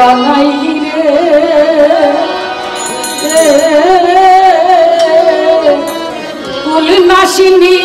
বানাইলি রে। কুল নাসিনী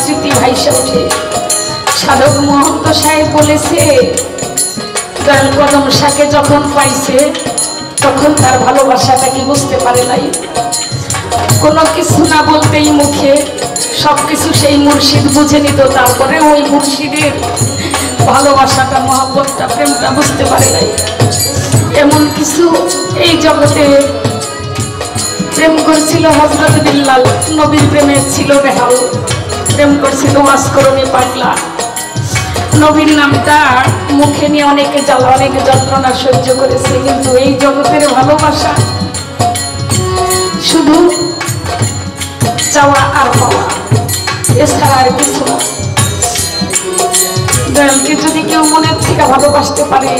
স্মৃতি ভাইসে ওঠে। সাধক মহন্ত সাহেব বলেছে দয়াল কদম শাকে যখন পাইছে, তখন তার ভালোবাসাটা কি বুঝতে পারে নাই? কোনো কিছু না বলতেই মুখে সব কিছু সেই মুর্শিদ বুঝে নিত। তারপরে ওই মুর্শিদের ভালোবাসাটা, মহাব্বতটা, প্রেমটা বুঝতে পারে নাই। এমন কিছু এই জগতে প্রেম করছিল হজরত বিল্লাল, নবীর প্রেমে ছিল বেহাল। প্রেম করছিল মাস্করণী পাগলা। নবীর নামটা মুখে নিয়ে অনেকে জ্বালা, অনেক যন্ত্রণা সহ্য করেছে, কিন্তু এই জগতের ভালোবাসা শুধু চাওয়া আর পাওয়া, এছাড়া আর কিছু দয়ালকে যদি কেউ মনের থেকে ভালোবাসতে পারে,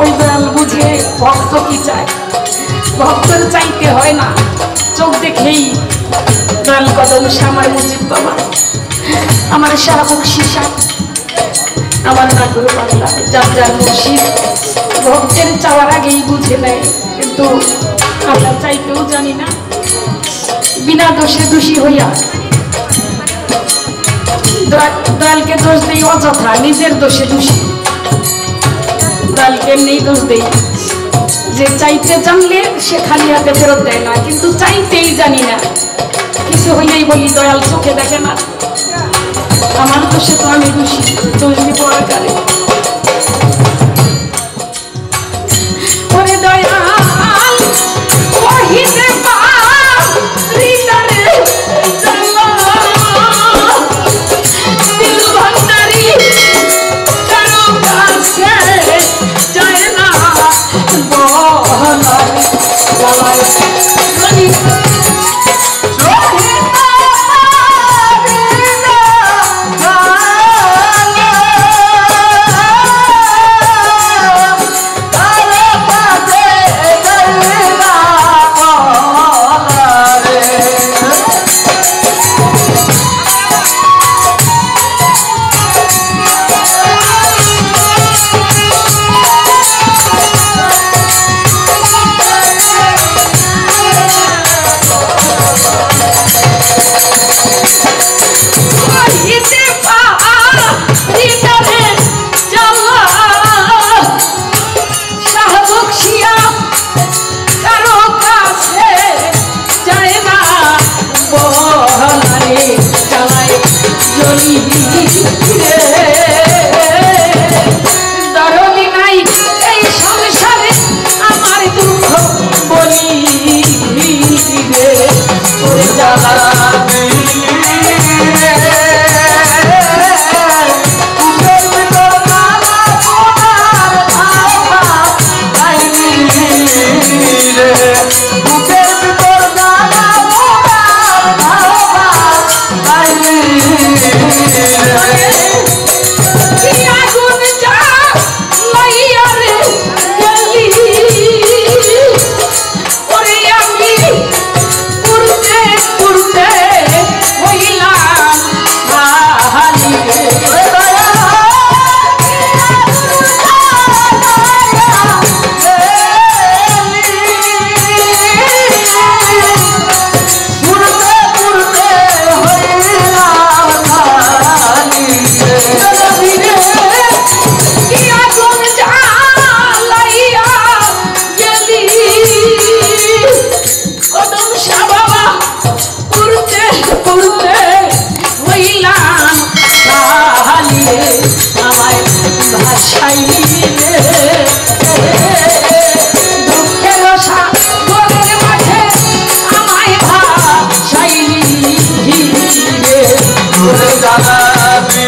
ওই দয়াল বুঝে ভক্ত কি চায়? ভক্তের চাইতে হয় না। চোখ দেখেই দয়াল কদম আমার মুজিব বাবা। আমার শাহবুক শিশা আমার নাগর বাংলা, যার যার মুর্শিদ ভক্তের চাওয়ার আগেই বুঝে নেয়, কিন্তু আমরা চাইতেও জানি না। বিনা দোষে দোষী হইয়া দয়ালকে দোষ দেই অযথা, নিজের দোষে দোষী। দয়ালকে এমনি দোষ দেই। যে চাইতে জানলে সে খালি হাতে ফেরত দেয় না, কিন্তু চাইতেই জানি না। কিছু হইলেই বলি, দয়াল চোখে দেখে না। আমার তো সে তো আমি দোষী।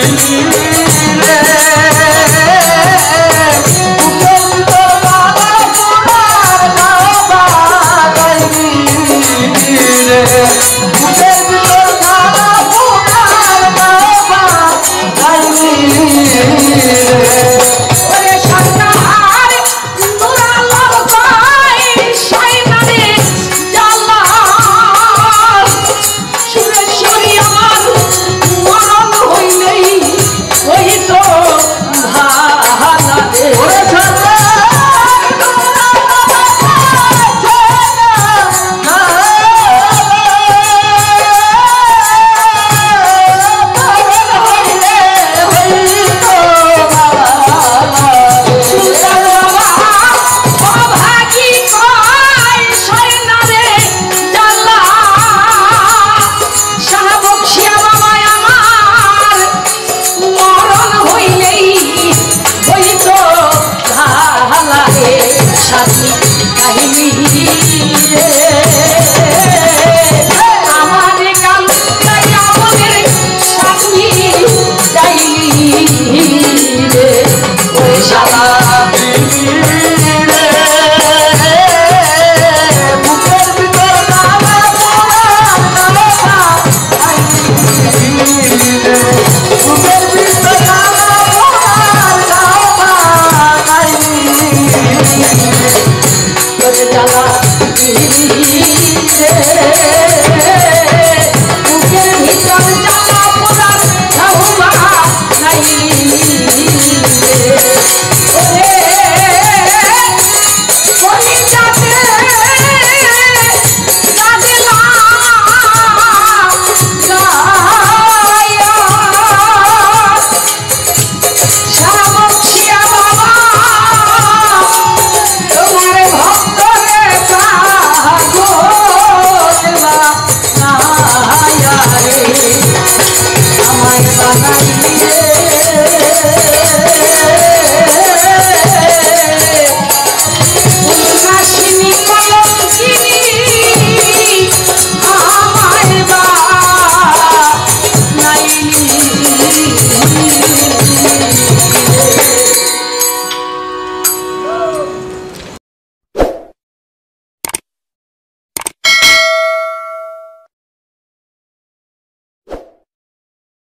ভাসাইলি রে জানা